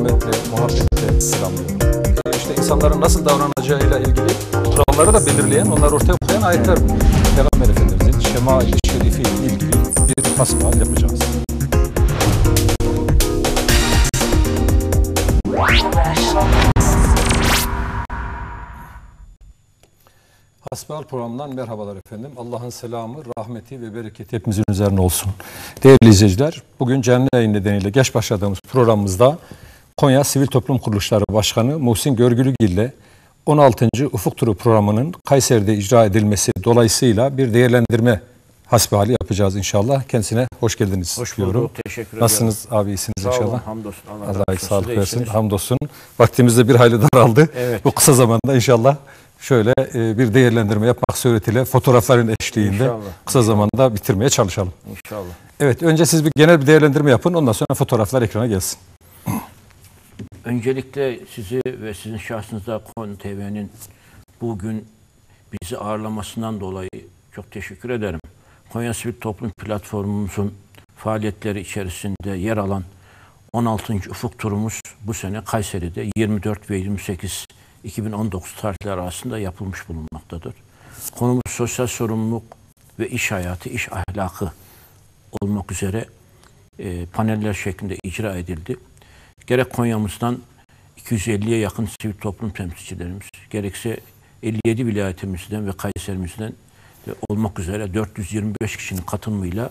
hürmetle, muhabbetle selamlıyorum. İşte insanların nasıl davranacağıyla ilgili kuralları da belirleyen, onları ortaya koyan ayetler bu. Peygamber Efendimizin şemail-i şerifi ile ilgili bir hasbihal yapacağız. Hasbihal programından merhabalar efendim. Allah'ın selamı, rahmeti ve bereketi hepimizin üzerine olsun. Değerli izleyiciler, bugün canlı yayın nedeniyle geç başladığımız programımızda Konya Sivil Toplum Kuruluşları Başkanı Muhsin Görgülügil ile 16. Ufuk Turu programının Kayseri'de icra edilmesi dolayısıyla bir değerlendirme hasbihali yapacağız inşallah. Kendisine hoş geldiniz Hoş diyorum. bulduk. Teşekkür ederim. Nasılsınız abi iyisiniz Sağ olun. inşallah? Hamdolsun. Allah, sağlık versin. Hamdolsun. Vaktimiz de bir hayli daraldı. Evet. Bu kısa zamanda inşallah şöyle e, bir değerlendirme yapmak suretiyle fotoğrafların eşliğinde İnşallah. kısa zamanda bitirmeye çalışalım. İnşallah. Evet önce siz bir genel bir değerlendirme yapın ondan sonra fotoğraflar ekrana gelsin. Öncelikle sizi ve sizin şahsınıza Konu TV'nin bugün bizi ağırlamasından dolayı çok teşekkür ederim. Konya Sivil Toplum Platformumuzun faaliyetleri içerisinde yer alan 16. Ufuk turumuz bu sene Kayseri'de 24 ve 28 2019 tarihleri arasında yapılmış bulunmaktadır. Konumuz sosyal sorumluluk ve iş hayatı, iş ahlakı olmak üzere e, paneller şeklinde icra edildi. Gerek Konya'mızdan 250'ye yakın sivil toplum temsilcilerimiz, gerekse 57 vilayetimizden ve Kayserimizden de olmak üzere 425 kişinin katılımıyla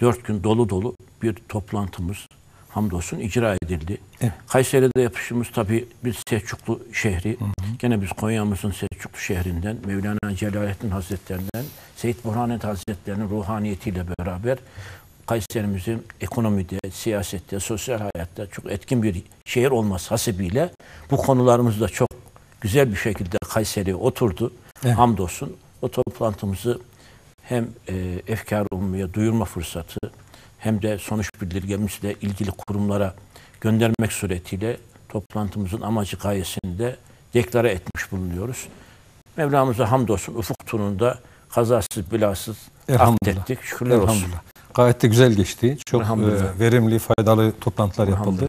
4 gün dolu dolu bir toplantımız hamdolsun icra edildi. Evet. Kayseri'de yapışımız tabii bir Selçuklu şehri. Gene biz Konya'mızın Selçuklu şehrinden, Mevlana Celaleddin Hazretlerinden, Seyit Burhanettin Hazretleri'nin ruhaniyetiyle beraber Kayserimizin ekonomide, siyasette, sosyal hayatta çok etkin bir şehir olması hasebiyle bu konularımızda çok güzel bir şekilde Kayseri'ye oturdu. Evet. Hamdolsun o toplantımızı hem e, efkar olmaya duyurma fırsatı hem de sonuç bildirgemizle ilgili kurumlara göndermek suretiyle toplantımızın amacı gayesini de deklare etmiş bulunuyoruz. Mevlamıza hamdolsun ufuk turunda kazasız Elhamdülillah. affettik. Şükürler olsun. Gayet de güzel geçti. Çok e, verimli, faydalı toplantılar yapıldı.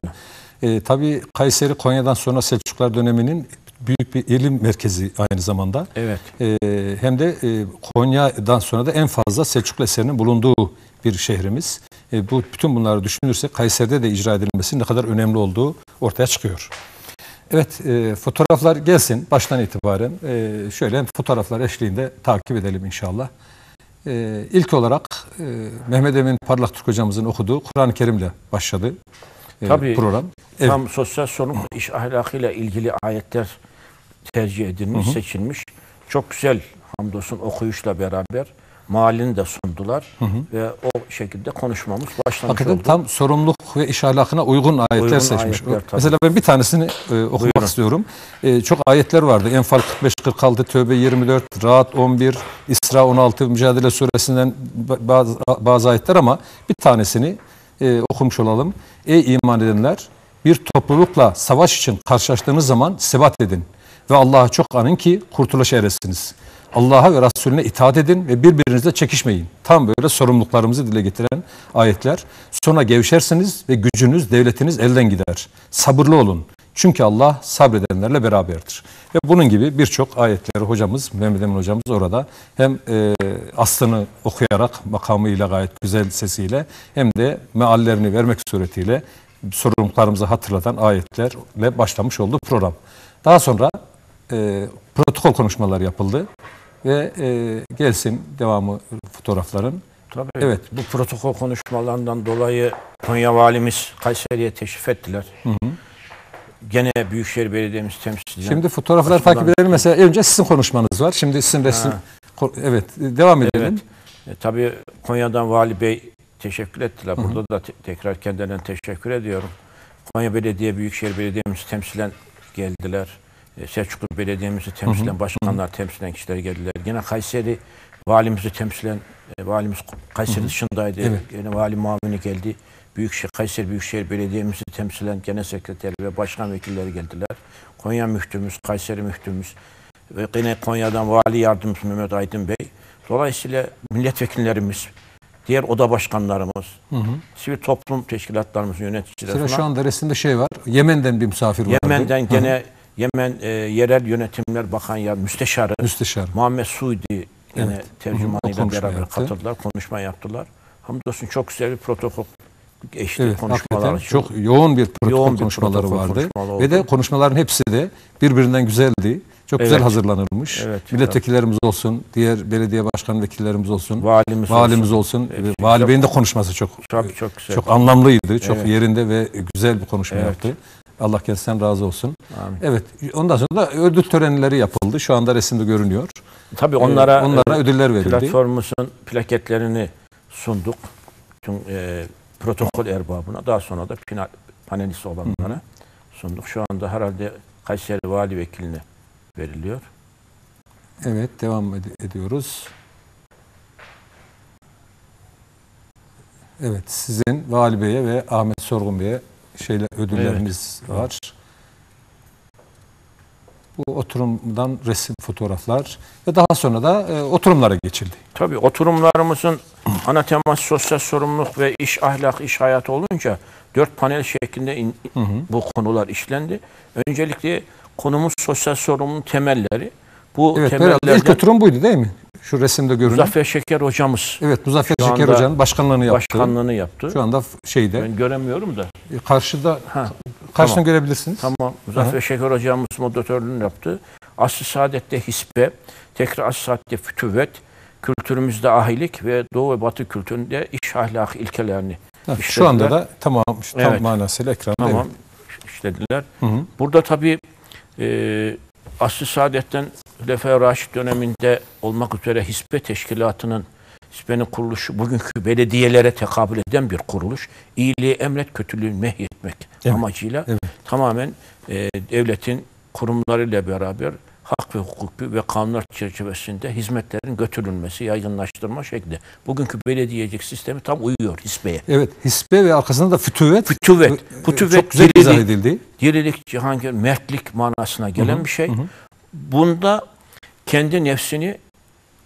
E, tabii Kayseri Konya'dan sonra Selçuklar döneminin büyük bir ilim merkezi aynı zamanda. Evet. E, hem de e, Konya'dan sonra da en fazla Selçuklu eserinin bulunduğu bir şehrimiz. E, bu bütün bunları düşünürsek Kayseri'de de icra edilmesi ne kadar önemli olduğu ortaya çıkıyor. Evet, e, fotoğraflar gelsin baştan itibaren. E, şöyle fotoğraflar eşliğinde takip edelim inşallah. E, ilk olarak e, Mehmet Emin Parlak Türk hocamızın okuduğu Kur'an-ı Kerim'le başladı e, Tabii. program. Evet. Tam sosyal sorumluluk iş ahlakıyla ilgili ayetler tercih edilmiş, seçilmiş. Çok güzel hamdolsun okuyuşla beraber malini de sundular ve o şekilde konuşmamız başlamış Hakikaten oldu. tam sorumluluk ve iş ahlakına uygun ayetler Uygun seçmiş. ayetler, tabii. Mesela ben bir tanesini e, okumak Buyurun. istiyorum. E, çok ayetler vardı. Enfal 45, 46, Tövbe 24, Rahat 11, İsra 16, Mücadele Suresinden ba- bazı, bazı ayetler ama bir tanesini e, okumuş olalım. Ey iman edenler bir toplulukla savaş için karşılaştığınız zaman sebat edin ve Allah'a çok anın ki kurtuluşa eresiniz. Allah'a ve Resulüne itaat edin ve birbirinizle çekişmeyin. Tam böyle sorumluluklarımızı dile getiren ayetler. Sonra gevşersiniz ve gücünüz, devletiniz elden gider. Sabırlı olun. Çünkü Allah sabredenlerle beraberdir. Ve bunun gibi birçok ayetleri hocamız, Mehmet Emin hocamız orada hem e, aslını okuyarak makamıyla gayet güzel sesiyle hem de meallerini vermek suretiyle sorumluluklarımızı hatırlatan ayetlerle başlamış oldu program. Daha sonra e, protokol konuşmalar yapıldı ve e, gelsin devamı fotoğrafların. Tabii. Evet. Bu protokol konuşmalarından dolayı Konya valimiz Kayseri'ye teşrif ettiler. Gene Büyükşehir Belediye'miz temsilciler. Şimdi fotoğrafları Başından- takip edelim. Mesela önce sizin konuşmanız var. Şimdi sizin resim... Evet, devam edelim. Evet. E, tabii Konya'dan Vali Bey teşekkür ettiler. Burada da te- tekrar kendilerine teşekkür ediyorum. Konya Belediye, Büyükşehir Belediye'mizi temsilen geldiler. E, Selçuklu Belediye'mizi temsilen, başkanlar temsilen kişiler geldiler. Yine Kayseri valimizi temsilen, e, valimiz Kayseri dışındaydı. Evet. Yine vali muavini geldi. Büyükşehir, Kayseri Büyükşehir Belediye'mizi temsilen genel sekreter ve başkan vekilleri geldiler. Konya müftümüz, Kayseri müftümüz ve yine Konya'dan vali yardımcısı Mehmet Aydın Bey. Dolayısıyla milletvekillerimiz, diğer oda başkanlarımız, sivil toplum teşkilatlarımızın yöneticileri Mesela falan. şu anda resimde şey var. Yemen'den bir misafir vardı. Yemen'den gene Yemen e, Yerel Yönetimler Bakan ya Müsteşarı Müsteşar. Muhammed Suudi yine Evet. Tercümanıyla beraber yaptı. katıldılar, konuşma yaptılar. Hamdolsun çok güzel bir protokol geçti Evet, konuşmalar. çok yoğun bir protokol Yoğun bir konuşmaları protokol vardı. konuşmaları Ve de konuşmaların hepsi de birbirinden güzeldi. Çok güzel Evet. hazırlanılmış. Evet. Milletvekillerimiz olsun, diğer belediye başkan vekillerimiz olsun, Valimiz, valimiz olsun. olsun. Evet, Ve Vali Bey'in de konuşması çok Çok çok güzel. çok anlamlıydı, çok Evet. yerinde ve güzel bir konuşma Evet. yaptı. Allah kendisinden razı olsun. Amin. Evet, ondan sonra da ödül törenleri yapıldı. Şu anda resimde görünüyor. Tabii onlara, Ee, onlara e, ödüller verildi. platformumuzun plaketlerini sunduk. Tüm e, protokol erbabına. Daha sonra da pina- panelist olanlara sunduk. Şu anda herhalde Kayseri Vali Vekiline veriliyor. Evet, devam ed- ediyoruz. Evet, sizin Vali Bey'e ve Ahmet Sorgun Bey'e şeyle ödülleriniz var. Bu oturumdan resim, fotoğraflar ve daha sonra da e, oturumlara geçildi. Tabii oturumlarımızın ana teması sosyal sorumluluk ve iş ahlak, iş hayatı olunca dört panel şeklinde in- bu konular işlendi. Öncelikle konumuz sosyal sorumluluğun temelleri. Bu Evet, herhalde ilk temellerden oturum buydu değil mi? Şu resimde görünen. Muzaffer Şeker hocamız Evet, Muzaffer Şu Şeker Hoca'nın başkanlığını yaptı. başkanlığını yaptı. Şu anda şeyde, Ben göremiyorum da. e, karşıda, Ha, karşıdan tamam. görebilirsiniz. Tamam. Muzaffer Şeker hocamız moderatörlüğünü yaptı. Asr-ı Saadet'te hisbe, tekrar Asr-ı Saadet'te fütüvet, kültürümüzde ahilik ve Doğu ve Batı kültüründe iş ahlak ilkelerini işlediler. şu anda da tamam, tam Evet. manasıyla ekranda. Tamam. evet. işlediler. Hı hı. Burada tabii e, Asr-ı Saadet'ten Hülefe Raşid döneminde olmak üzere Hisbe Teşkilatı'nın Hisbe'nin kuruluşu bugünkü belediyelere tekabül eden bir kuruluş. İyiliği emret, kötülüğü mehyetmek Evet, amacıyla evet. tamamen e, devletin kurumlarıyla beraber hak ve hukuk ve kanunlar çerçevesinde hizmetlerin götürülmesi, yaygınlaştırma şekli. Bugünkü belediyecilik sistemi tam uyuyor Hisbe'ye. Evet, hisbe ve arkasında da fütüvet. Fütüvet. e, Fütüvet çok güzel izah dirilik, edildi. dirilik, cihangir, mertlik manasına gelen bir şey. Bunda kendi nefsini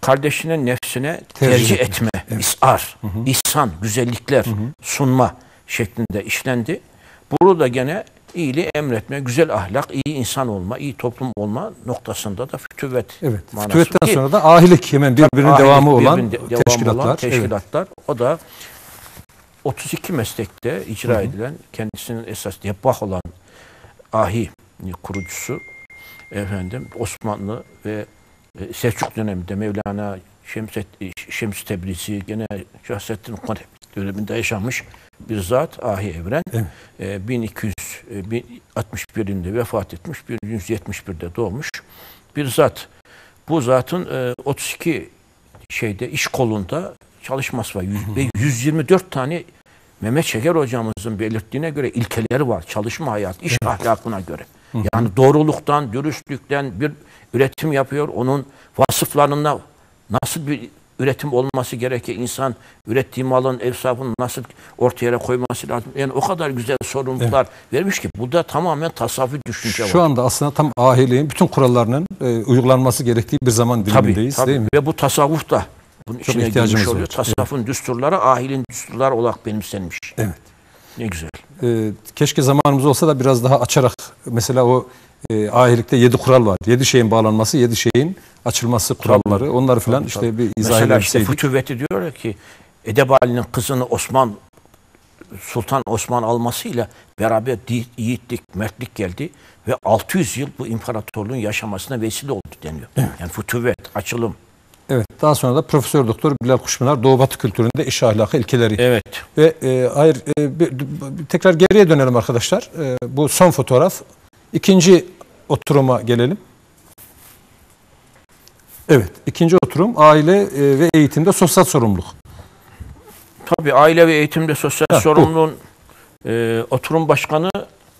kardeşinin nefsine Tercih tercih, etme. etme, isar, ihsan, güzellikler sunma şeklinde işlendi. Burada gene iyiliği emretme, güzel ahlak, iyi insan olma, iyi toplum olma noktasında da fütüvet Evet, manası. fütüvetten Ki- sonra da ahilik hemen birbirinin Ahilik, devamı olan birbirinin de- devamı teşkilatlar. olan Evet. teşkilatlar. O da 32 meslekte icra edilen, kendisinin esas debah olan ahi kurucusu efendim Osmanlı ve e, Selçuk döneminde Mevlana Şemset, Şems Tebrizi gene Şahsettin Kunebi döneminde yaşamış bir zat Ahi Evren. Evet. E, 1261 yılında vefat etmiş, 1171'de doğmuş bir zat. Bu zatın e, 32 şeyde iş kolunda çalışması var. Ve 124 tane Mehmet Şeker hocamızın belirttiğine göre ilkeleri var. Çalışma hayat, iş ahlakına göre. Yani doğruluktan, dürüstlükten bir üretim yapıyor. Onun vasıflarında nasıl bir üretim olması gerekir? İnsan ürettiği malın evsafını nasıl ortaya koyması lazım? Yani o kadar güzel sorumluluklar vermiş ki burada tamamen tasavvuf düşünce var. Şu anda aslında tam ahiliğin bütün kurallarının e, uygulanması gerektiği bir zaman Tabii, dilimindeyiz tabii. değil mi? Ve bu tasavvuf da bunun içine ihtiyacımız girmiş oluyor. var. Tasavvufun düsturları ahilin düsturları olarak benimsenmiş. Evet. Ne güzel. E, keşke zamanımız olsa da biraz daha açarak mesela o e, ahilikte yedi kural var. Yedi şeyin bağlanması, yedi şeyin açılması kuralları. Onları falan Tabii, işte tabii. bir izah Mesela işte. Fütüvveti diyor ki Edebali'nin kızını Osman Sultan Osman almasıyla beraber yiğitlik, mertlik geldi ve 600 yıl bu imparatorluğun yaşamasına vesile oldu deniyor. Yani fütüvvet, açılım. Evet. Daha sonra da Profesör Doktor Bilal Kuşpınar Doğu Batı kültüründe iş ahlakı ilkeleri. Evet. Ve e, hayır e, bir- tekrar geriye dönelim arkadaşlar. E, bu son fotoğraf. İkinci oturuma gelelim. Evet, ikinci oturum aile e, ve eğitimde sosyal sorumluluk. Tabii aile ve eğitimde sosyal bu. sorumluluğun e, oturum başkanı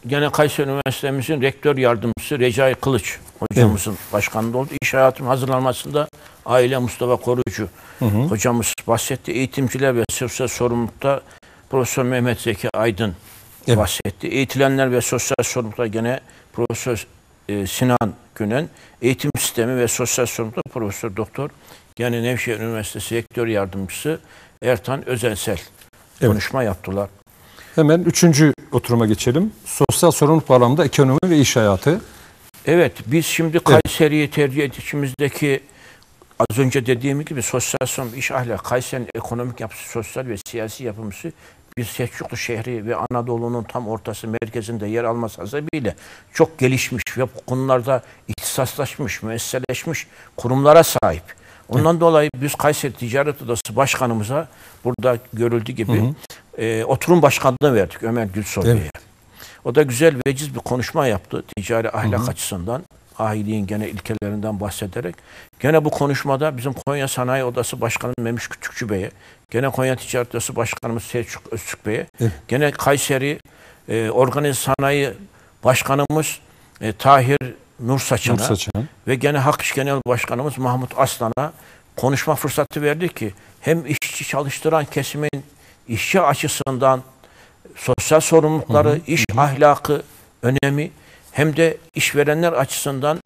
gene Kayseri Üniversitemizin rektör yardımcısı Recai Kılıç hocamızın başkanlığı oldu. İş hayatının hazırlanmasında aile Mustafa Korucu hocamız bahsetti. Eğitimciler ve sosyal sorumlulukta Profesör Mehmet Zeki Aydın Evet. bahsetti. Eğitilenler ve sosyal sorumlulukta gene Profesör e, Sinan Günen, eğitim sistemi ve sosyal sorumlulukta Profesör Doktor yani Nevşehir Üniversitesi rektör yardımcısı Ertan Özensel Evet. konuşma yaptılar. Hemen üçüncü oturuma geçelim. Sosyal sorumluluk bağlamında ekonomi ve iş hayatı. Evet, biz şimdi Kayseri'yi tercih edişimizdeki az önce dediğim gibi sosyal sorumluluk, iş ahlak, Kayseri'nin ekonomik yapısı, sosyal ve siyasi yapımısı bir Selçuklu şehri ve Anadolu'nun tam ortası merkezinde yer alması hasebiyle çok gelişmiş ve bu konularda ihtisaslaşmış, müesseseleşmiş kurumlara sahip. Ondan dolayı biz Kayseri Ticaret Odası Başkanımıza burada görüldüğü gibi e, oturum başkanlığı verdik Ömer Gülsoy Evet. O da güzel veciz bir konuşma yaptı ticari ahlak açısından. Ahiliğin gene ilkelerinden bahsederek. Gene bu konuşmada bizim Konya Sanayi Odası Başkanı Memiş Küçükçü Bey'e, gene Konya Ticaret Odası Başkanımız Selçuk Öztürk Bey'e, Evet. gene Kayseri e, Organize Sanayi Başkanımız e, Tahir Nur Saçan'a Nur Saçan. ve gene Hak İş Genel Başkanımız Mahmut Aslan'a konuşma fırsatı verdi ki hem işçi çalıştıran kesimin işçi açısından sosyal sorumlulukları, iş ahlakı önemi hem de işverenler açısından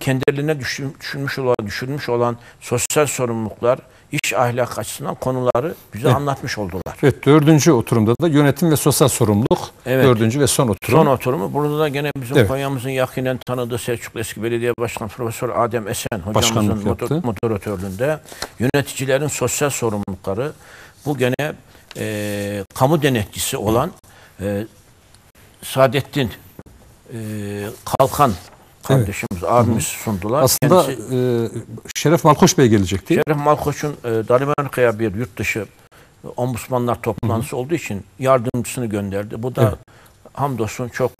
kendilerine düşün- düşünmüş olan, düşünmüş olan sosyal sorumluluklar, iş ahlak açısından konuları bize Evet. anlatmış oldular. Evet dördüncü oturumda da yönetim ve sosyal sorumluluk. Evet. Dördüncü ve son oturum. Son oturumu burada da gene bizim Evet. Konya'mızın yakinen tanıdığı Selçuklu Eski Belediye Başkanı Profesör Adem Esen hocamızın yaptı. moderatörlüğünde yöneticilerin sosyal sorumlulukları bu gene e, kamu denetçisi olan e, Saadettin e, Kalkan kardeşimiz, abimiz sundular. Aslında Kendisi- e, Şeref Malkoç Bey gelecekti. Şeref Malkoç'un e, Danimarka'ya bir yurt dışı ombudsmanlar toplantısı olduğu için yardımcısını gönderdi. Bu da Evet. hamdolsun çok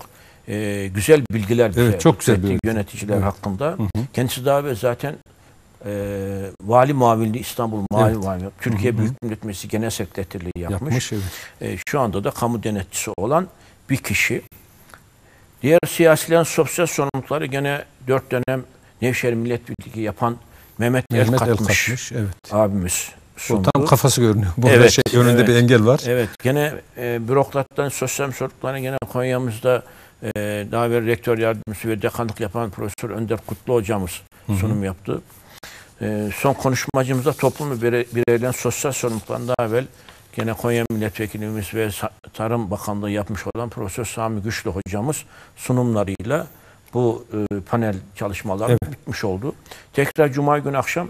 e, güzel bilgiler bize Evet, çok güzel bilgi. yöneticiler Evet. hakkında. Kendisi daha ve zaten e, Vali Muavinliği İstanbul Mali Evet. Muavinliği, Türkiye Büyük Millet Meclisi Genel Sekreterliği yapmış. Yapmış. Evet. E, şu anda da kamu denetçisi olan bir kişi. Diğer siyasilerin sosyal sorumlulukları gene dört dönem Nevşehir Milletvekili yapan Mehmet, Mehmet El El Katmış Katmış. Evet. abimiz O sundu. tam kafası görünüyor. Burada Evet, şey, önünde evet. bir engel var. Evet, gene e, bürokratların sosyal sorumluluklarını gene Konya'mızda e, daha evvel rektör yardımcısı ve dekanlık yapan Profesör Önder Kutlu hocamız sunum yaptı. E, son konuşmacımızda toplum ve bire- bireylerin sosyal sorumluluklarını daha evvel gene Konya Milletvekilimiz ve Tarım Bakanlığı yapmış olan Profesör Sami Güçlü hocamız sunumlarıyla bu e, panel çalışmalar Evet. bitmiş oldu. Tekrar Cuma günü akşam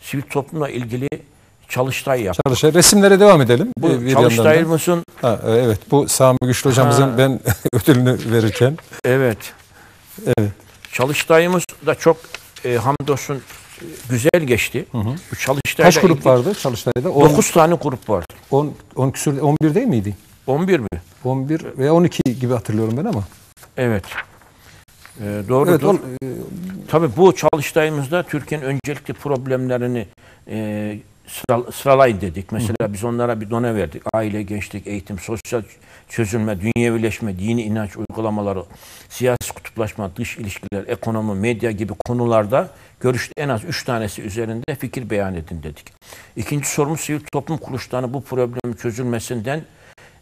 sivil toplumla ilgili çalıştay yaptık. Çalışay. Resimlere devam edelim. Bu çalıştayımızın Ha, e, evet bu Sami Güçlü hocamızın Ha. ben ödülünü verirken. evet Evet. çalıştayımız da çok e, hamdolsun güzel geçti. Bu çalıştayla Kaç grup ilgili vardı Çalıştay'da? 10, 9 tane grup var. 10, 10 küsur, 11 değil miydi? 11 mi? 11 veya 12 gibi hatırlıyorum ben ama. Evet. E, doğrudur. Evet, o, e, Tabii bu çalıştayımızda Türkiye'nin öncelikli problemlerini e, sıra, sıralayın dedik. Mesela biz onlara bir done verdik. Aile, gençlik, eğitim, sosyal çözülme, dünyevileşme, dini inanç uygulamaları, siyasi kutuplaşma, dış ilişkiler, ekonomi, medya gibi konularda görüşte en az üç tanesi üzerinde fikir beyan edin dedik. İkinci sorumuz sivil toplum kuruluşlarının bu problemin çözülmesinden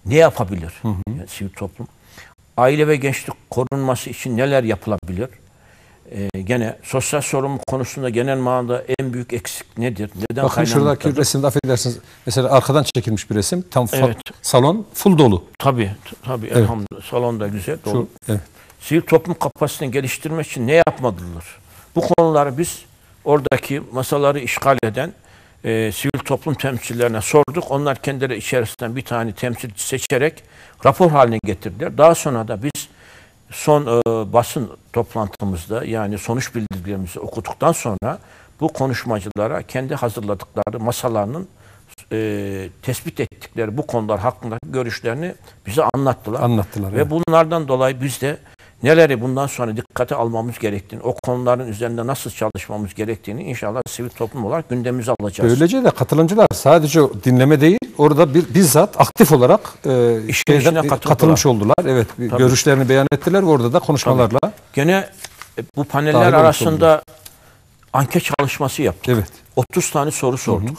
ne yapabilir? Yani sivil toplum. Aile ve gençlik korunması için neler yapılabilir? Ee, gene sosyal sorumluluk konusunda genel manada en büyük eksik nedir? Neden bakın şuradaki resimde affedersiniz. Mesela arkadan çekilmiş bir resim. Tam Evet. salon full dolu. Tabii, tabii Evet. elhamdülillah. Salonda güzel, dolu. Şu, evet. Sivil toplum kapasitesini geliştirmek için ne yapmalıdır? Bu konuları biz oradaki masaları işgal eden e, sivil toplum temsilcilerine sorduk. Onlar kendileri içerisinden bir tane temsilci seçerek rapor haline getirdiler. Daha sonra da biz son e, basın toplantımızda yani sonuç bildirgelerimizi okuduktan sonra bu konuşmacılara kendi hazırladıkları masalarının e, tespit ettikleri bu konular hakkındaki görüşlerini bize anlattılar. Anlattılar. Ve evet. bunlardan dolayı biz de neleri bundan sonra dikkate almamız gerektiğini, o konuların üzerinde nasıl çalışmamız gerektiğini inşallah sivil toplum olarak gündemimize alacağız. Böylece de katılımcılar sadece dinleme değil, orada bir bizzat aktif olarak e, İşin şeyden, e, katılmış oldular. Evet, Tabii. görüşlerini beyan ettiler ve orada da konuşmalarla. Gene e, bu paneller Dahil arasında anket çalışması yaptık. Evet. 30 tane soru sorduk.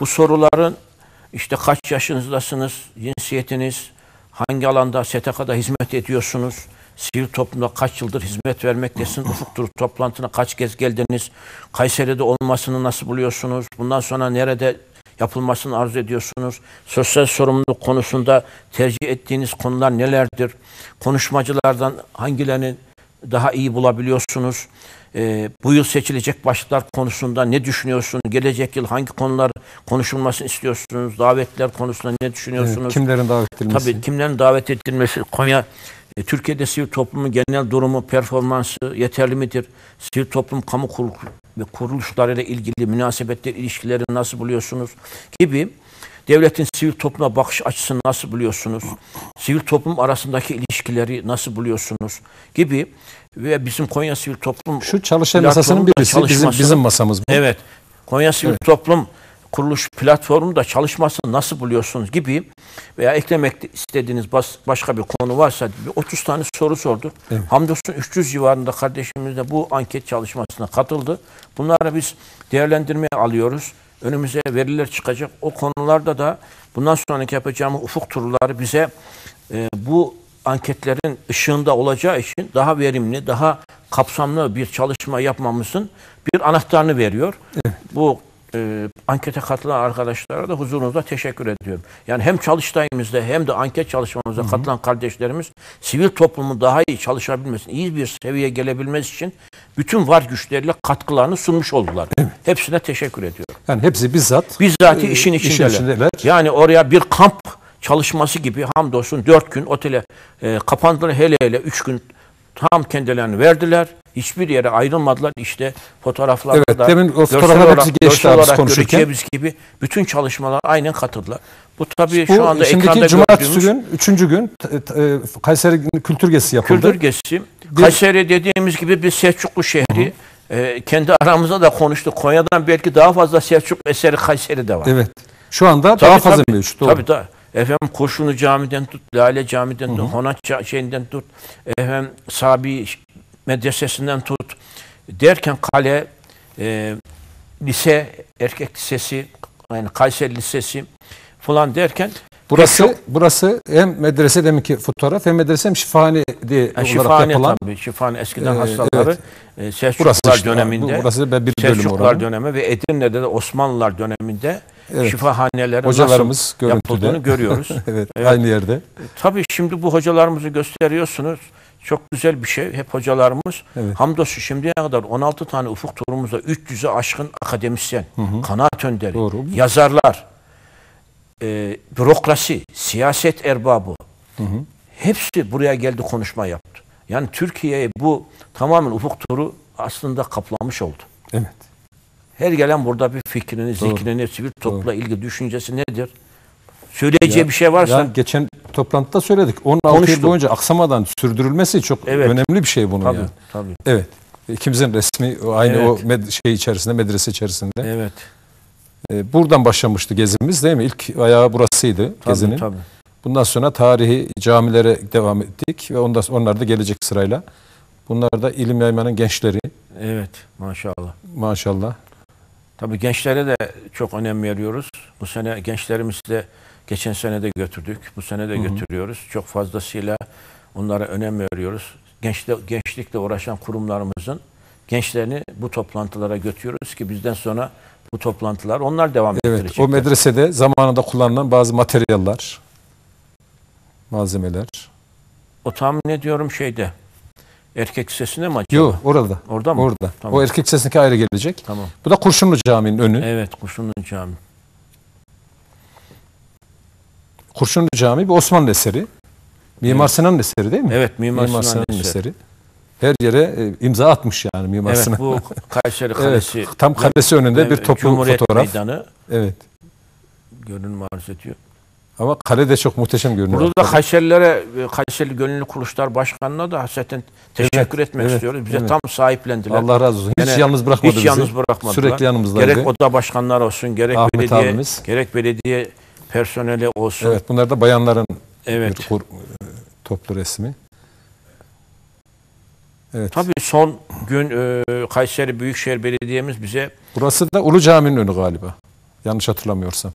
Bu soruların işte kaç yaşınızdasınız, cinsiyetiniz, hangi alanda STK'da hizmet ediyorsunuz, sivil toplumda kaç yıldır hizmet vermektesin, ufuk turu toplantına kaç kez geldiniz, Kayseri'de olmasını nasıl buluyorsunuz, bundan sonra nerede yapılmasını arzu ediyorsunuz? Sosyal sorumluluk konusunda tercih ettiğiniz konular nelerdir? Konuşmacılardan hangilerini daha iyi bulabiliyorsunuz? Ee, bu yıl seçilecek başlıklar konusunda ne düşünüyorsunuz? Gelecek yıl hangi konular konuşulmasını istiyorsunuz? Davetler konusunda ne düşünüyorsunuz? Kimlerin davet edilmesi? Tabii kimlerin davet edilmesi, Konya e, Türkiye'de sivil toplumun genel durumu, performansı yeterli midir? Sivil toplum kamu kurul ve kuruluşlarıyla ilgili münasebetler, ilişkileri nasıl buluyorsunuz? Gibi devletin sivil topluma bakış açısını nasıl buluyorsunuz? Sivil toplum arasındaki ilişkileri nasıl buluyorsunuz? Gibi ve bizim Konya Sivil Toplum Şu çalışan masasının birisi bizim, bizim masamız bu. Evet. Konya Sivil Toplum Kuruluş platformunda çalışmasını nasıl buluyorsunuz gibi veya eklemek istediğiniz bas- başka bir konu varsa bir 30 tane soru sorduk. Hamdolsun 300 civarında kardeşimiz de bu anket çalışmasına katıldı. Bunları biz değerlendirmeye alıyoruz. Önümüze veriler çıkacak. O konularda da bundan sonraki yapacağımız ufuk turları bize e, bu anketlerin ışığında olacağı için daha verimli, daha kapsamlı bir çalışma yapmamızın bir anahtarını veriyor. Bu e, ankete katılan arkadaşlara da huzurunuzda teşekkür ediyorum. Yani hem çalıştayımızda hem de anket çalışmamıza katılan kardeşlerimiz sivil toplumun daha iyi çalışabilmesi, iyi bir seviyeye gelebilmesi için bütün var güçleriyle katkılarını sunmuş oldular. Hepsine teşekkür ediyorum. Yani hepsi bizzat Bizzati e, işin işin içindeler. içindeler. Yani oraya bir kamp çalışması gibi hamdolsun dört gün otele e, kapandılar hele hele üç gün tam kendilerini verdiler. Hiçbir yere ayrılmadılar. İşte fotoğraflarda Evet, da demin o fotoğraflar olarak- geçti görsel olarak konuşurken. gibi bütün çalışmalar aynen katıldılar. Bu tabii Bu şu anda ekranda cumartesi gördüğümüz gün, üçüncü gün e, Kayseri Kültür Gezisi yapıldı. kültür gezisi. Kayseri dediğimiz gibi bir Selçuklu şehri. E, kendi aramızda da konuştuk. Konya'dan belki daha fazla Selçuklu eseri Kayseri'de var. Evet. Şu anda Tabii, daha fazla tabii. mevcut. Doğru. Tabii tabii. Efendim Kurşunlu Cami'den tut, Lale Cami'den tut, Honat Ca- şeyinden tut, efendim Sabi Medresesi'nden tut. Derken kale, e, lise, erkek lisesi, yani Kayseri Lisesi falan derken Burası çok- burası hem medrese deminki fotoğraf hem medrese hem şifahane diye yani olarak şifahane yapılan. tabii. Şifahane eskiden Ee, hastaları e, Selçuklular Burası işte, döneminde. bu- burası da bir bölüm Selçuklular oranı. dönemi ve Edirne'de de Osmanlılar döneminde Evet. şifahanelerin Hocalarımız nasıl yapıldığını görüyoruz. evet, Evet. aynı yerde. Tabii şimdi bu hocalarımızı gösteriyorsunuz. Çok güzel bir şey. Hep hocalarımız. Evet. Hamdolsun şimdiye kadar 16 tane ufuk turumuzda 300'e aşkın akademisyen, kanaat önderi, Doğru. yazarlar, e, bürokrasi, siyaset erbabı. Hepsi buraya geldi konuşma yaptı. Yani Türkiye'ye bu tamamen ufuk turu aslında kaplamış oldu. Evet. Her gelen burada bir fikrini, Doğru. zikrini, sivil toplumla ilgili düşüncesi nedir? Söyleyeceği bir şey varsa Ya geçen toplantıda söyledik. 16 Konuştuk. yıl boyunca aksamadan sürdürülmesi çok Evet. önemli bir şey bunun tabii, yani. tabii. Evet. İkimizin resmi aynı Evet. o med- şey içerisinde, medrese içerisinde. Evet. Ee, buradan başlamıştı gezimiz değil mi? İlk ayağı burasıydı Tabii, gezinin. tabii. Bundan sonra tarihi camilere devam ettik ve ondan onlar da gelecek sırayla. Bunlar da ilim yaymanın gençleri Evet, maşallah. maşallah. Tabii gençlere de çok önem veriyoruz. Bu sene gençlerimizi de geçen sene de götürdük. Bu sene de götürüyoruz. Çok fazlasıyla onlara önem veriyoruz. Gençle, gençlikle uğraşan kurumlarımızın gençlerini bu toplantılara götürüyoruz ki bizden sonra bu toplantılar onlar devam Evet, ettirecekler. o medresede zamanında kullanılan bazı materyaller, malzemeler. O tahmin ediyorum şeyde. Erkek lisesinde mi acaba? Yok, orada. Orada mı? Orada. Tamam. O erkek sesindeki ayrı gelecek. Tamam. Bu da Kurşunlu Camii'nin önü. Evet, Kurşunlu Cami. Kurşunlu Camii bir Osmanlı eseri. Mimar Evet. Sinan'ın eseri değil mi? Evet, Mimar, Mimar Sinan Sinan'ın eseri. eseri. Her yere e, imza atmış yani Mimar Evet, Sinan. bu Kayseri Evet, Kalesi. tam kalesi önünde bir toplu Cumhuriyet fotoğraf. Meydanı Evet. görünüm arz ediyor. Ama kale de çok muhteşem görünüyor. Burada da Kayserilere, e, Kayseri Gönüllü Kuruluşlar Başkanı'na da hasreten teşekkür etmek evet, istiyoruz. Bize evet. tam sahiplendiler. Allah razı olsun. Hiç Gene yalnız bırakmadı hiç bizi. yalnız bırakmadılar. Sürekli yanımızdaydı. Gerek oda başkanlar olsun, gerek Ahmet belediye, abimiz. gerek belediye personeli olsun. Evet, bunlar da bayanların Evet. bir kur- e, toplu resmi. Evet. Tabii son gün e, Kayseri Büyükşehir Belediye'miz bize Burası da Ulu Cami'nin önü galiba. Yanlış hatırlamıyorsam.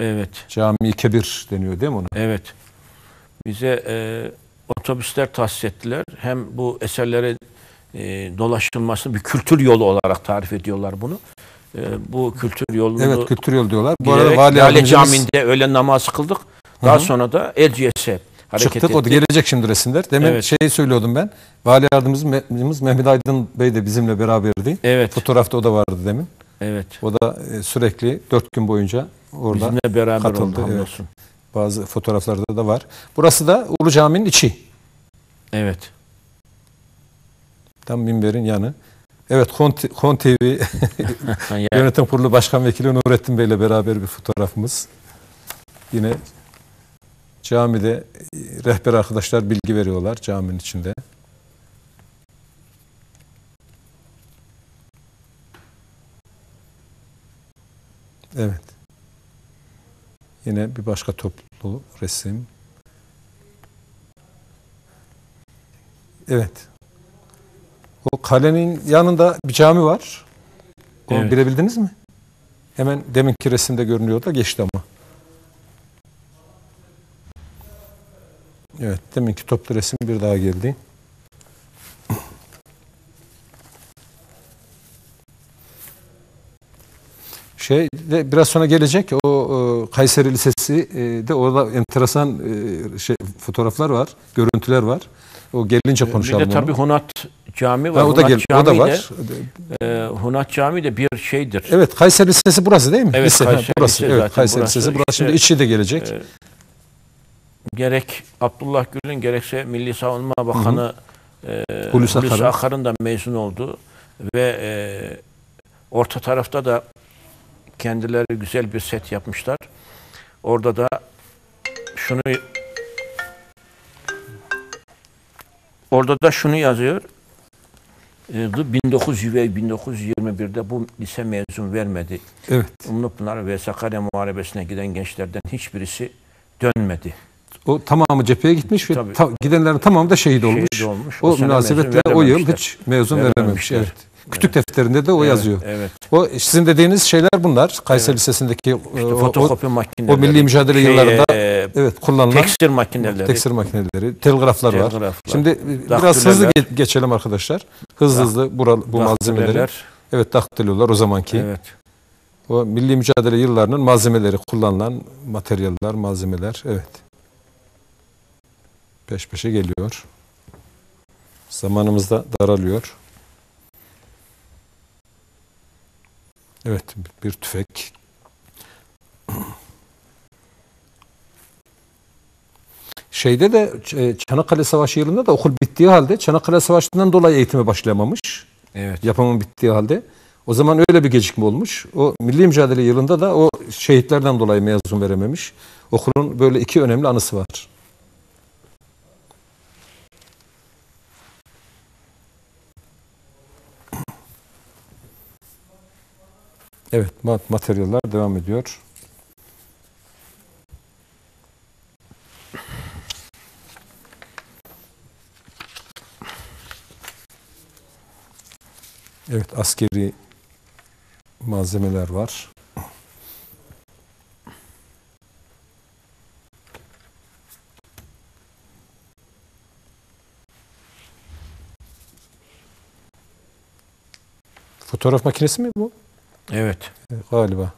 evet Cami Kebir deniyor değil mi ona? Evet. Bize e, otobüsler tahsis ettiler. Hem bu eserlere e, dolaşılmasını bir kültür yolu olarak tarif ediyorlar bunu. E, bu kültür yolunu Evet kültür yolu diyorlar. Bu arada Vali Lale Yardımcımız Camii'nde öğlen namaz kıldık. Daha Hı hı. sonra da Erciyes'e hareket çıktık. O da ettik. gelecek şimdi resimler. Demin Evet. şeyi söylüyordum ben. Vali Yardımcımız Mehmet Aydın Bey de bizimle beraberdi. Evet, Fotoğrafta o da vardı demin. evet. O da e, sürekli dört gün boyunca orada Bizimle beraber katıldı, oldu evet. hamdolsun. bazı fotoğraflarda da var. Burası da Ulu Cami'nin içi. Evet. Tam minberin yanı. Evet Kon, TV Yönetim Kurulu Başkan Vekili Nurettin Bey ile beraber bir fotoğrafımız. Yine camide rehber arkadaşlar bilgi veriyorlar caminin içinde. Evet. Yine bir başka toplu resim. Evet. Kalenin yanında bir cami var. Onu Evet. bilebildiniz mi? Hemen deminki resimde görünüyor da geçti ama. Evet, deminki toplu resim bir daha geldi. Şey de biraz sonra gelecek o e, Kayseri Lisesi e, de orada enteresan e, şey fotoğraflar var, görüntüler var. O gelince bir konuşalım de tabii onu. Hunat Cami var. Ha, o da gel, o da var. De, e, Hunat Camii de bir şeydir. Evet, Kayseri Lisesi burası değil mi? Evet, Lise, Kayseri burası. Lisesi evet, Kayseri burası. Lisesi. Burası İşte, şimdi içi de gelecek. e, gerek Abdullah Gül'ün gerekse Milli Savunma Bakanı e, Hulusi Hulusi. Akar'ın da mezun oldu ve e, orta tarafta da kendileri güzel bir set yapmışlar. Orada da şunu orada da şunu yazıyor. E, 1900 ve 1921'de bu lise mezun vermedi. Evet. Umlupınar ve Sakarya Muharebesi'ne giden gençlerden hiçbirisi dönmedi. O tamamı cepheye gitmiş ve ta- gidenlerin tamamı da şehit olmuş. Şehit olmuş. O, sene münasebetle o yıl hiç mezun verememiş. Evet. Kütük defterinde de o Evet, yazıyor. Evet. O sizin dediğiniz şeyler bunlar. Kayseri Evet. Lisesi'ndeki e, İşte o, o, fotokopi makineleri. o milli mücadele şey, yıllarında e, evet kullanılan tekstil makineleri. tekstil makineleri, telgraflar var. telgraflar, Şimdi e, biraz hızlı ge- geçelim arkadaşlar. Hızlı hızlı bura- bu malzemeleri. Evet daktilolar o zamanki. Evet. O milli mücadele yıllarının malzemeleri, kullanılan materyaller, malzemeler. Evet. Peş peşe geliyor. Zamanımız da daralıyor. Evet, bir tüfek. Şeyde de e, Çanakkale Savaşı yılında da okul bittiği halde Çanakkale Savaşı'ndan dolayı eğitime başlayamamış Evet. yapımın bittiği halde. O zaman öyle bir gecikme olmuş. O milli mücadele yılında da o şehitlerden dolayı mezun verememiş. Okulun böyle iki önemli anısı var. Evet, mat- materyaller devam ediyor. Evet, askeri malzemeler var. Fotoğraf makinesi mi bu? Evet. E, Galiba.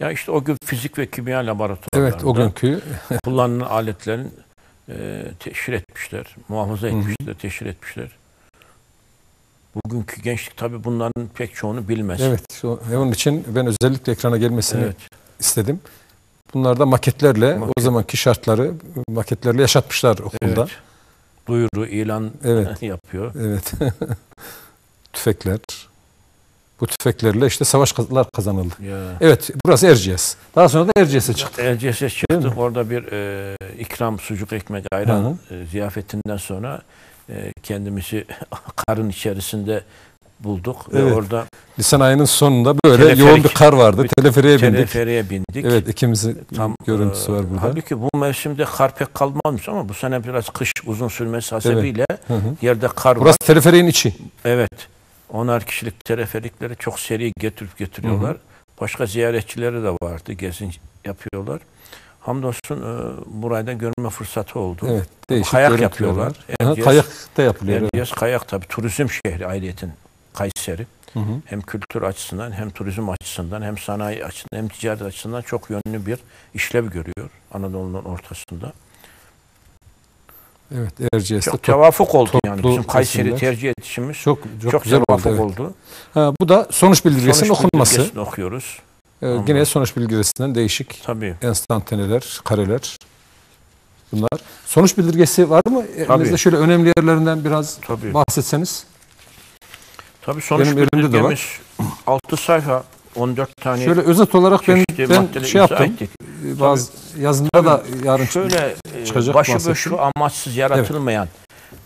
Ya işte o gün fizik ve kimya laboratuvarlarında Evet, o günkü kullanılan aletlerin e, teşhir etmişler, muhafaza etmişler, teşhir etmişler. Bugünkü gençlik tabii bunların pek çoğunu bilmez. Evet, o- onun için ben özellikle ekrana gelmesini Evet. istedim. Bunlar da maketlerle, o Maket. zamanki şartları maketlerle yaşatmışlar okulda. Evet. Duyuru, ilan Evet. yapıyor. Evet. Tüfekler. Bu tüfeklerle işte savaşlar kazanıldı. Ya. Evet, burası Erciyes. Daha sonra da Erciyes'e çıktı. Erciyes'e çıktık. Orada bir e, ikram sucuk ekmek Hı ayran e, ziyafetinden sonra e, kendimizi karın içerisinde bulduk. Ve Evet. orada Nisan ayının sonunda böyle Teleferik. yoğun bir kar vardı. Bir Teleferiğe bindik. teleferiye bindik. Evet, ikimizin Tam görüntüsü e, var burada. Halbuki bu mevsimde kar pek kalmamış ama bu sene biraz kış uzun sürmesi hasebiyle Hı hı. yerde kar var. Burası teleferiğin içi. Evet. Onar kişilik teleferikleri çok seri getirip getiriyorlar. Başka ziyaretçileri de vardı. Gezin yapıyorlar. Hamdolsun e, burayı da görme fırsatı oldu. Evet, değişik kayak yapıyorlar. Erciyes- kayak da yapılıyor. evet. Erciyes kayak tabii turizm şehri ayrıyetin Kayseri. Hem kültür açısından hem turizm açısından hem sanayi açısından hem ticaret açısından çok yönlü bir işlev görüyor Anadolu'nun ortasında. Evet Erciyes'te Çok tevafuk oldu yani. toplu Bizim Kayseri tercih edişimiz çok, çok, çok, güzel oldu. tevafuk evet. oldu. Ha, bu da sonuç bildirgesinin Sonuç okunması. bildirgesini okuyoruz. Ee, yine sonuç bildirgesinden değişik Tabii. enstantaneler, kareler bunlar. Sonuç bildirgesi var mı? Tabii. Elinizde şöyle önemli yerlerinden biraz Tabii. bahsetseniz. Tabii sonuç Benim bildirgemiz 6 sayfa 14 tane Şöyle özet olarak ben, ben şey yaptım. ettik. Ee, Bazı yazında da yarın Şöyle e, çıkacak başıboş bahsettim. ve amaçsız yaratılmayan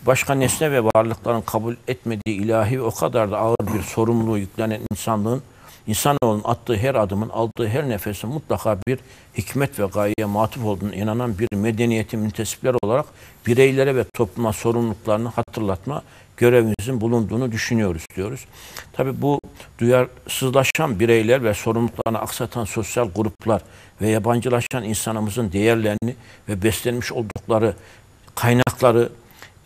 başka nesne ve varlıkların kabul etmediği ilahi o kadar da ağır bir sorumluluğu yüklenen insanlığın insanoğlunun attığı her adımın aldığı her nefesin mutlaka bir hikmet ve gayeye matuf olduğunu inanan bir medeniyetin müntesipler olarak bireylere ve topluma sorumluluklarını hatırlatma görevimizin bulunduğunu düşünüyoruz diyoruz. Tabii bu duyarsızlaşan bireyler ve sorumluluklarını aksatan sosyal gruplar ve yabancılaşan insanımızın değerlerini ve beslenmiş oldukları kaynakları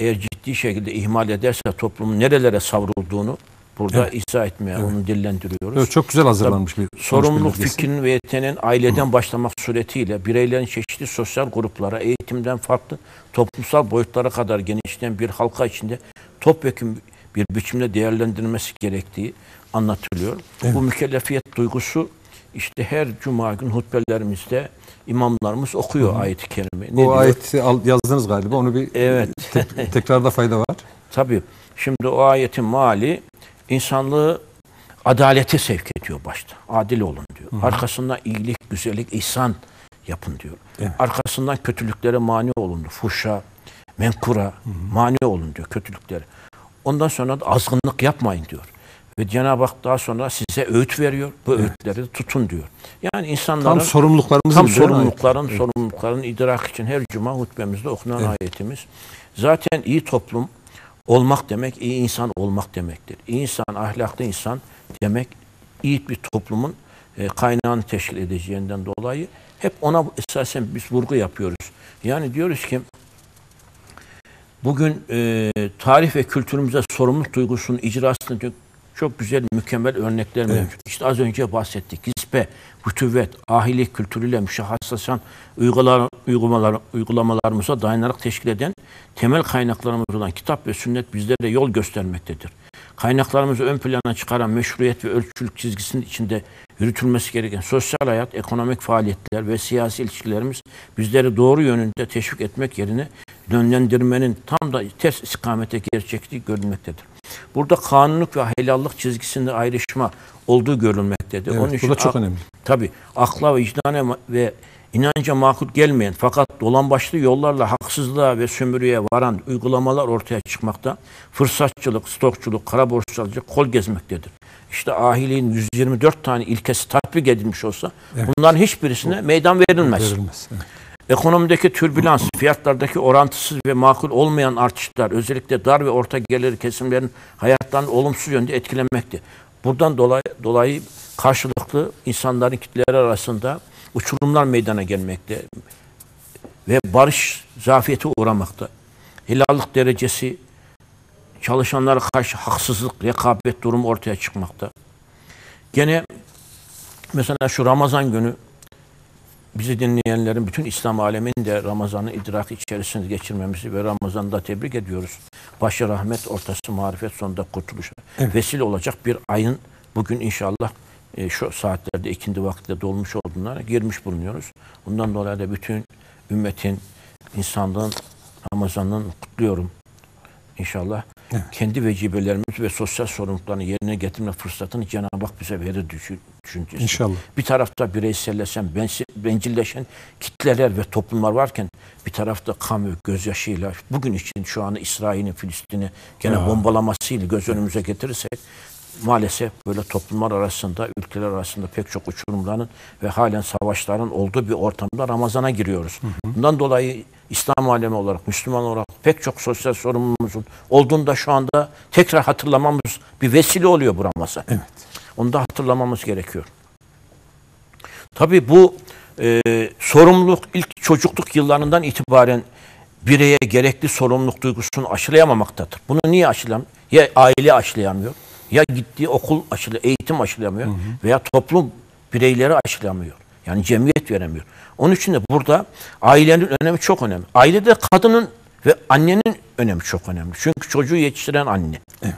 eğer ciddi şekilde ihmal ederse toplumun nerelere savrulduğunu burada izah etmeye, onu dillendiriyoruz. Evet, çok güzel hazırlanmış bir sonuç Sorumluluk fikrinin ve yeteneğin aileden başlamak suretiyle bireylerin çeşitli sosyal gruplara, eğitimden farklı toplumsal boyutlara kadar genişleyen bir halka içinde topyekun bir biçimde değerlendirilmesi gerektiği anlatılıyor. Bu mükellefiyet duygusu işte her cuma gün hutbelerimizde imamlarımız okuyor ayet-i kerime. Ne Bu diyor? ayeti yazdınız galiba. Onu bir Evet. tek- tekrarda fayda var. Tabii. Şimdi o ayetin mali insanlığı adalete sevk ediyor başta. Adil olun diyor. Arkasından iyilik, güzellik, ihsan yapın diyor. Evet. Arkasından kötülüklere mani olun diyor. Fuşa, menkura, mani olun diyor kötülüklere. Ondan sonra da azgınlık yapmayın diyor. Ve Cenab-ı Hak daha sonra size öğüt veriyor. Bu öğütleri de tutun diyor. Yani insanların Tam sorumluluklarımızı tam sorumlulukların sorumlulukların idrak için her cuma hutbemizde okunan Evet. ayetimiz. Zaten iyi toplum olmak demek iyi insan olmak demektir. İyi insan, ahlaklı insan demek iyi bir toplumun e, kaynağını teşkil edeceğinden dolayı hep ona esasen biz vurgu yapıyoruz. Yani diyoruz ki bugün e, tarih ve kültürümüze sorumluluk duygusunun icrasında çok, güzel, mükemmel örnekler mevcut. İşte az önce bahsettik. Hisbe, rütüvet, ahilik kültürüyle müşahhaslaşan uygular, uygulamalar, uygulamalarımıza dayanarak teşkil eden temel kaynaklarımız olan kitap ve sünnet bizlere yol göstermektedir. Kaynaklarımızı ön plana çıkaran meşruiyet ve ölçülük çizgisinin içinde yürütülmesi gereken sosyal hayat, ekonomik faaliyetler ve siyasi ilişkilerimiz bizleri doğru yönünde teşvik etmek yerine yönlendirmenin tam da ters istikamete gerçekliği görülmektedir. Burada kanunluk ve helallık çizgisinde ayrışma olduğu görülmektedir. Evet, bu da çok önemli. Tabi akla ma- ve inanca makul gelmeyen fakat dolambaçlı yollarla haksızlığa ve sömürüye varan uygulamalar ortaya çıkmakta. Fırsatçılık, stokçuluk, kara borsalıcılık kol gezmektedir. İşte ahiliğin 124 tane ilkesi tatbik edilmiş olsa bunların hiçbirisine meydan verilmez. Verilmez. Evet. Ekonomideki türbülans, fiyatlardaki orantısız ve makul olmayan artışlar özellikle dar ve orta geliri kesimlerin hayatlarını olumsuz yönde etkilemekte. Buradan dolayı, dolayı karşılıklı insanların kitleleri arasında uçurumlar meydana gelmekte ve barış zafiyeti uğramakta. Helallik derecesi çalışanlara karşı haksızlık, rekabet durumu ortaya çıkmakta. Gene mesela şu Ramazan günü bizi dinleyenlerin bütün İslam aleminin de Ramazan'ı idrak içerisinde geçirmemizi ve Ramazan'da tebrik ediyoruz. Başı rahmet, ortası marifet, sonunda kurtuluşa vesile olacak bir ayın bugün inşallah e, şu saatlerde ikindi vakitte dolmuş olduğuna girmiş bulunuyoruz. Bundan dolayı da bütün ümmetin, insanlığın Ramazan'ını kutluyorum. İnşallah Evet. kendi vecibelerimiz ve sosyal sorumluluklarını yerine getirme fırsatını Cenab-ı Hak bize verir düşün, düşüncesi. İnşallah. Bir tarafta bireyselleşen, bencilleşen kitleler ve toplumlar varken bir tarafta kamu gözyaşıyla bugün için şu an İsrail'in Filistin'i gene bombalamasıyla göz önümüze getirirsek maalesef böyle toplumlar arasında, ülkeler arasında pek çok uçurumların ve halen savaşların olduğu bir ortamda Ramazan'a giriyoruz. Bundan dolayı İslam alemi olarak, Müslüman olarak pek çok sosyal sorumluluğumuzun olduğunda şu anda tekrar hatırlamamız bir vesile oluyor bu Ramazan. Evet. Onu da hatırlamamız gerekiyor. Tabii bu e, sorumluluk ilk çocukluk yıllarından itibaren bireye gerekli sorumluluk duygusunu aşılayamamaktadır. Bunu niye aşılam? Ya aile aşılayamıyor, Ya gittiği okul aşılı, eğitim aşılamıyor veya toplum bireyleri aşılamıyor. Yani cemiyet veremiyor. Onun için de burada ailenin önemi çok önemli. Ailede kadının ve annenin önemi çok önemli. Çünkü çocuğu yetiştiren anne. Evet.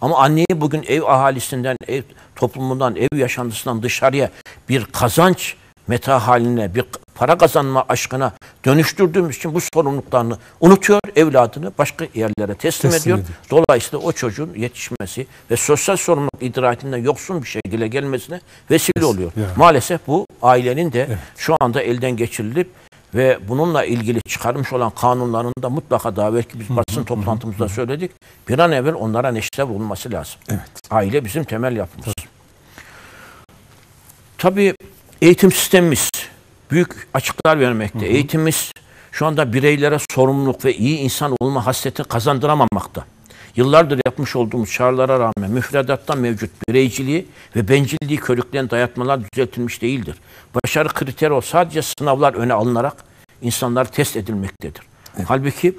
Ama anneyi bugün ev ahalisinden, ev toplumundan, ev yaşantısından dışarıya bir kazanç meta haline, bir para kazanma aşkına dönüştürdüğümüz için bu sorumluluklarını unutuyor, evladını başka yerlere teslim, Teslim ediyor. ediyor. Dolayısıyla o çocuğun yetişmesi ve sosyal sorumluluk idrakinden yoksun bir şekilde gelmesine vesile oluyor. Yani. Maalesef bu ailenin de şu anda elden geçirilip ve bununla ilgili çıkarmış olan kanunların da mutlaka daha belki biz basın toplantımızda söyledik. Bir an evvel onlara neşte bulunması lazım. Evet. Aile bizim temel yapımız. Tabii eğitim sistemimiz büyük açıklar vermekte. Eğitimimiz şu anda bireylere sorumluluk ve iyi insan olma hasreti kazandıramamakta. Yıllardır yapmış olduğumuz çağrılara rağmen müfredatta mevcut bireyciliği ve bencilliği körükleyen dayatmalar düzeltilmiş değildir. Başarı kriteri o sadece sınavlar öne alınarak insanlar test edilmektedir. Halbuki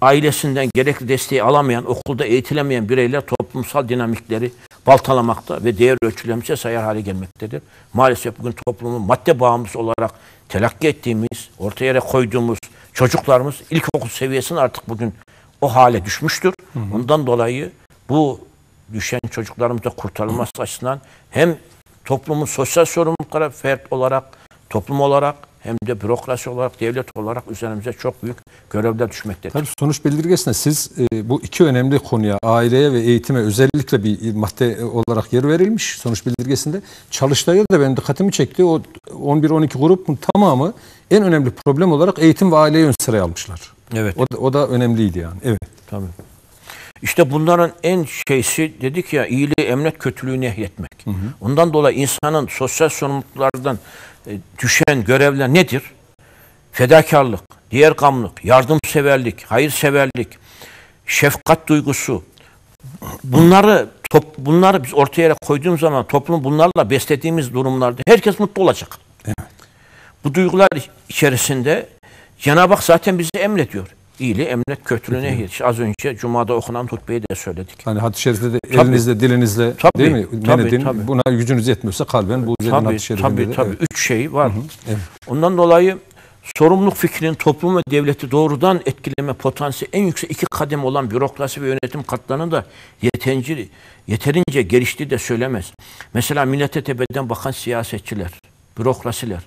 ailesinden gerekli desteği alamayan, okulda eğitilemeyen bireyler toplumsal dinamikleri baltalamakta ve değer ölçülemse sayar hale gelmektedir. Maalesef bugün toplumun madde bağımlısı olarak telakki ettiğimiz, ortaya yere koyduğumuz çocuklarımız ilkokul seviyesinde artık bugün o hale düşmüştür. Ondan dolayı bu düşen çocuklarımızda kurtarılması açısından hem toplumun sosyal sorumluluklara fert olarak, toplum olarak hem de bürokrasi olarak, devlet olarak üzerimize çok büyük görevler düşmektedir. Tabii sonuç bildirgesinde siz e, bu iki önemli konuya, aileye ve eğitime özellikle bir madde olarak yer verilmiş sonuç bildirgesinde. Çalıştay'da da benim dikkatimi çekti. O 11-12 grubun tamamı en önemli problem olarak eğitim ve aileyi ön sıraya almışlar. Evet. O da, o da önemliydi yani. Evet. Tabii. İşte bunların en şeysi dedik ya iyiliği emret kötülüğü nehyetmek. Ondan dolayı insanın sosyal sorumluluklardan e, düşen görevler nedir? Fedakarlık, diğer gamlık, yardımseverlik, hayırseverlik, şefkat duygusu. Bunları top, bunları biz ortaya koyduğumuz zaman toplum bunlarla beslediğimiz durumlarda herkes mutlu olacak. Bu duygular içerisinde Cenab-ı Hak zaten bizi emrediyor. İyiliği emret, kötülüğü. İşte Az önce Cuma'da okunan hutbeyi de söyledik. Hani hadis-i şerifte de Tabii. elinizle, dilinizle Tabii, değil mi? Men tabii, edin. tabii. Buna gücünüz yetmiyorsa kalben bu üzerine hadis-i şerifinde tabii, de, tabii. evet. Üç şey var. Evet. Ondan dolayı sorumluluk fikrinin toplum ve devleti doğrudan etkileme potansiyeli en yüksek iki kadem olan bürokrasi ve yönetim katlarının da yeterince, yeterince geliştiği de söylemez. Mesela millete tepeden bakan siyasetçiler, bürokrasiler,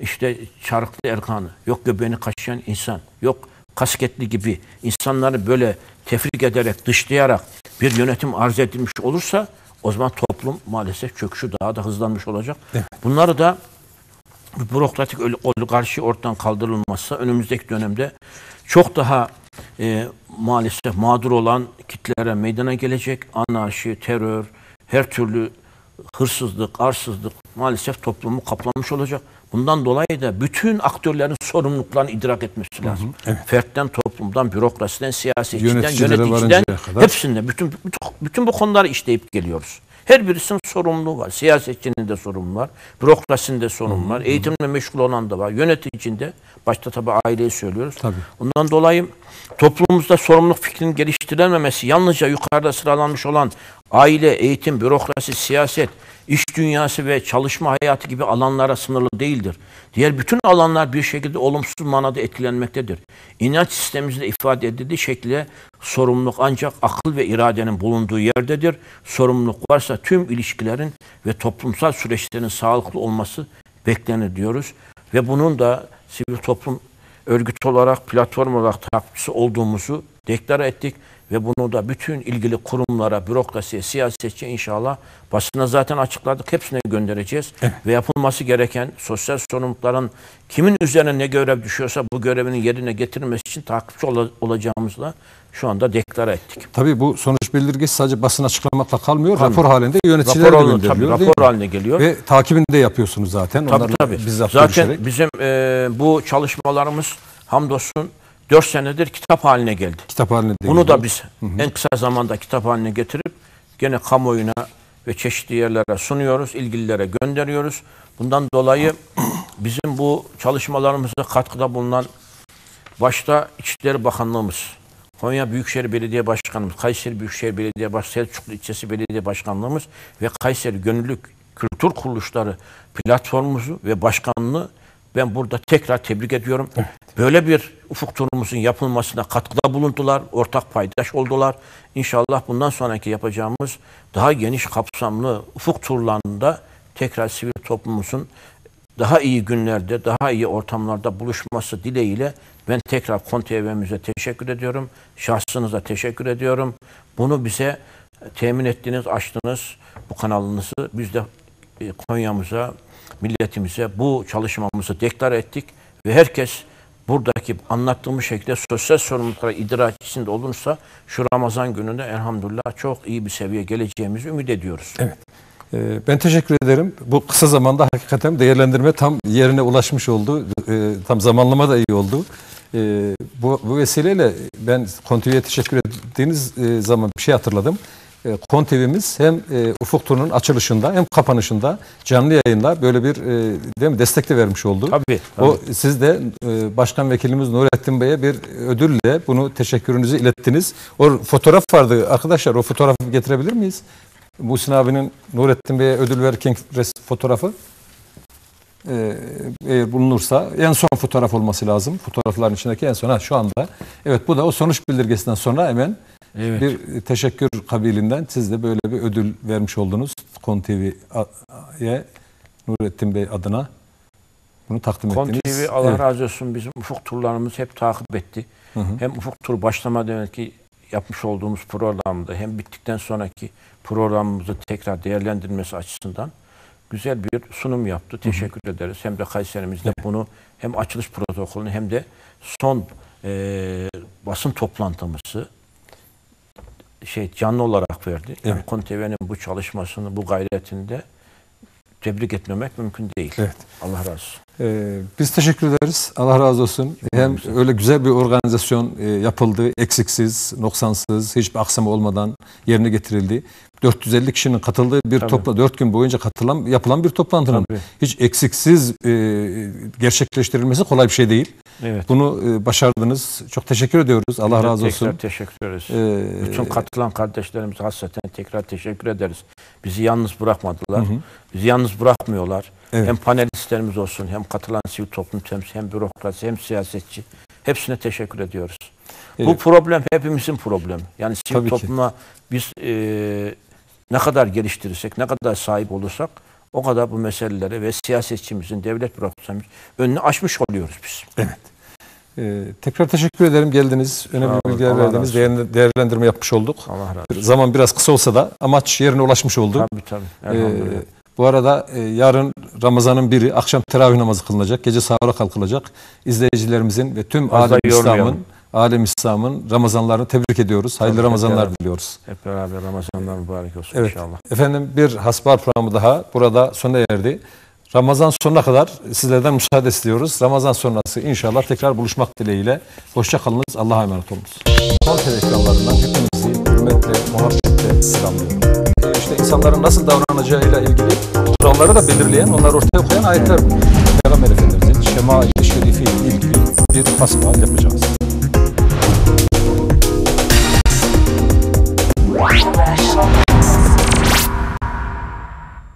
işte çarıklı erkanı, yok göbeğini kaşıyan insan, yok kasketli gibi insanları böyle tefrik ederek, dışlayarak bir yönetim arz edilmiş olursa o zaman toplum maalesef çöküşü daha da hızlanmış olacak. Bunları da bürokratik ol- oligarşi ortadan kaldırılmazsa önümüzdeki dönemde çok daha e, maalesef mağdur olan kitlelere meydana gelecek anarşi, terör, her türlü hırsızlık, arsızlık maalesef toplumu kaplamış olacak. Bundan dolayı da bütün aktörlerin sorumluluklarını idrak etmesi lazım. Fertten, toplumdan, bürokrasiden, siyasetçiden, yöneticiden kadar. hepsinde bütün, bütün, bütün bu konuları işleyip geliyoruz. Her birisinin sorumluluğu var. Siyasetçinin de sorumlu var. Bürokrasinin de sorumlu var. Eğitimle meşgul olan da var. Yöneticinde başta tabii aileyi söylüyoruz. Tabii. Ondan dolayı toplumumuzda sorumluluk fikrinin geliştirilmemesi yalnızca yukarıda sıralanmış olan aile, eğitim, bürokrasi, siyaset, iş dünyası ve çalışma hayatı gibi alanlara sınırlı değildir. Diğer bütün alanlar bir şekilde olumsuz manada etkilenmektedir. İnanç sistemimizde ifade edildiği şekilde sorumluluk ancak akıl ve iradenin bulunduğu yerdedir. Sorumluluk varsa tüm ilişkilerin ve toplumsal süreçlerin sağlıklı olması beklenir diyoruz. Ve bunun da sivil toplum örgüt olarak, platform olarak takipçisi olduğumuzu deklare ettik. Ve bunu da bütün ilgili kurumlara, bürokrasiye, siyasetçi inşallah basına zaten açıkladık. Hepsine göndereceğiz. Ve yapılması gereken sosyal sorumlulukların kimin üzerine ne görev düşüyorsa bu görevini yerine getirmesi için takipçi ola- olacağımızla şu anda deklare ettik. Tabii bu sonuç bildirgesi sadece basın açıklamakla kalmıyor. Rapor halinde yöneticilere Rapor, de tabii, gönderiliyor. değil rapor mi? haline geliyor. Ve takibini de yapıyorsunuz zaten. Tabii Onlarla tabii. bizzat Zaten görüşerek. bizim e, bu çalışmalarımız hamdolsun 4 senedir kitap haline geldi. kitap halinde de Bunu da biz en kısa zamanda kitap haline getirip gene kamuoyuna ve çeşitli yerlere sunuyoruz, ilgililere gönderiyoruz. Bundan dolayı bizim bu çalışmalarımıza katkıda bulunan başta İçişleri Bakanlığımız, Konya Büyükşehir Belediye Başkanımız, Kayseri Büyükşehir Belediye Başkanı, Selçuklu İlçesi Belediye Başkanlığımız ve Kayseri Gönüllü Kültür Kuruluşları platformumuzu ve başkanlığı ben burada tekrar tebrik ediyorum. Böyle bir ufuk turumuzun yapılmasına katkıda bulundular, ortak paydaş oldular. İnşallah bundan sonraki yapacağımız daha geniş kapsamlı ufuk turlarında tekrar sivil toplumumuzun daha iyi günlerde, daha iyi ortamlarda buluşması dileğiyle ben tekrar KonTV'mize teşekkür ediyorum. Şahsınıza teşekkür ediyorum. Bunu bize temin ettiniz, açtınız bu kanalınızı. Biz de e, Konya'mıza, milletimize bu çalışmamızı deklar ettik ve herkes buradaki anlattığımız şekilde sosyal sorumluluklara idrak içinde olursa şu Ramazan gününde elhamdülillah çok iyi bir seviyeye geleceğimizi ümit ediyoruz. Evet. Ee, Ben teşekkür ederim. Bu kısa zamanda hakikaten değerlendirme tam yerine ulaşmış oldu. Ee, Tam zamanlama da iyi oldu. Ee, Bu, bu vesileyle ben Kontivi'ye teşekkür ettiğiniz e, zaman bir şey hatırladım. E, Kontivimiz hem e, Ufuk Turu'nun açılışında hem kapanışında canlı yayınla böyle bir e, değil mi destek de vermiş oldu. Tabii, O siz de e, Başkan Vekilimiz Nurettin Bey'e bir ödülle bunu teşekkürünüzü ilettiniz. O fotoğraf vardı arkadaşlar o fotoğrafı getirebilir miyiz? Muhsin abinin Nurettin Bey'e ödül verirken fotoğrafı e, eğer bulunursa en son fotoğraf olması lazım. Fotoğrafların içindeki en son ha, şu anda. Evet bu da o sonuç bildirgesinden sonra hemen Evet. bir teşekkür kabilinden siz de böyle bir ödül vermiş oldunuz. Kon TV'ye Nurettin Bey adına bunu takdim Kon ettiniz. TV Allah Evet. razı olsun bizim ufuk turlarımız hep takip etti. Hı hı. Hem ufuk tur başlamadan önce yapmış olduğumuz programda hem bittikten sonraki programımızı tekrar değerlendirmesi açısından güzel bir sunum yaptı. Teşekkür ederiz. Hem de Kayserimizde bunu hem açılış protokolünü hem de son eee, basın toplantımızı şey canlı olarak verdi. Yani Evet. Kon TV'nin bu çalışmasını, bu gayretini de tebrik etmemek mümkün değil. Evet. Allah razı olsun. Ee, biz teşekkür ederiz. Allah razı olsun. Hem öyle güzel bir organizasyon e, yapıldı. Eksiksiz, noksansız, hiçbir aksama olmadan yerine getirildi. 450 kişinin katıldığı bir Tabii. topla 4 gün boyunca katılan yapılan bir toplantının Tabii. hiç eksiksiz e, gerçekleştirilmesi kolay bir şey değil. Evet. Bunu e, başardınız. Çok teşekkür ediyoruz. Allah de razı tekrar olsun. teşekkür ederiz. Ee, Bütün katılan kardeşlerimize hasreten tekrar teşekkür ederiz. Bizi yalnız bırakmadılar. Hı hı. Bizi yalnız bırakmıyorlar. Evet. Hem panelistlerimiz olsun, hem katılan sivil toplum temsilcisi, hem bürokrasi, hem siyasetçi. Hepsine teşekkür ediyoruz. Bu Evet. problem hepimizin problemi. Yani sivil Tabii ki. topluma biz e, ne kadar geliştirirsek, ne kadar sahip olursak o kadar bu meselelere ve siyasetçimizin, devlet bürokrasimizin önünü açmış oluyoruz biz. Ee, tekrar teşekkür ederim geldiniz. Önemli olun. bilgiler verdiniz. Değerli- Değerlendirme yapmış olduk. Allah razı olsun. Zaman biraz kısa olsa da amaç yerine ulaşmış oldu. Tabii tabii. Ee, bu arada e, yarın Ramazan'ın biri akşam teravih namazı kılınacak. Gece sahura kalkılacak. İzleyicilerimizin ve tüm alem. İslam'ın alem İslam'ın Ramazanlarını tebrik ediyoruz. Hayırlı Tabii, Ramazanlar tabii. diliyoruz. Hep beraber Ramazanlar mübarek olsun Evet. inşallah. Efendim bir hasbar programı daha burada sona erdi. Ramazan sonuna kadar sizlerden müsaade istiyoruz. Ramazan sonrası inşallah tekrar buluşmak dileğiyle. Hoşça kalınız. Allah'a emanet olunuz. Son ekranlarından hepinizi hürmetle, muhabbetle selamlıyorum. Ee, işte insanların nasıl davranacağıyla ilgili kuralları da belirleyen, onları ortaya koyan ayetler bunlar. Peygamber Efendimizin Şema-i Şerifi ilgili bir hasbihal yapacağız.